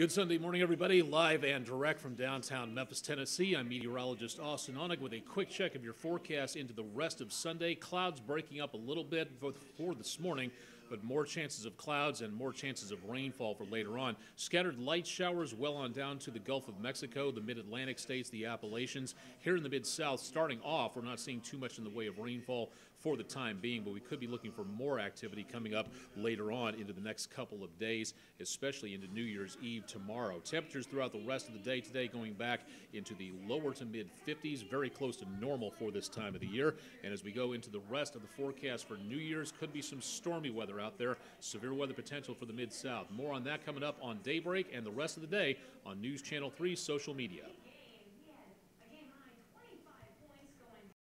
Good Sunday morning, everybody. Live and direct from downtown Memphis, Tennessee. I'm meteorologist Austen Onek with a quick check of your forecast into the rest of Sunday. Clouds breaking up a little bit for for this morning, but more chances of clouds and more chances of rainfall for later on. Scattered light showers well on down to the Gulf of Mexico, the mid Atlantic states, the Appalachians. Here in the mid South, starting off, we're not seeing too much in the way of rainfall for the time being, but we could be looking for more activity coming up later on into the next couple of days, especially into New Year's Eve tomorrow. Temperatures throughout the rest of the day today going back into the lower to mid 50s, very close to normal for this time of the year. And as we go into the rest of the forecast for New Year's, could be some stormy out there, severe weather potential for the mid South. More on that coming up on daybreak and the rest of the day on News Channel 3 social media.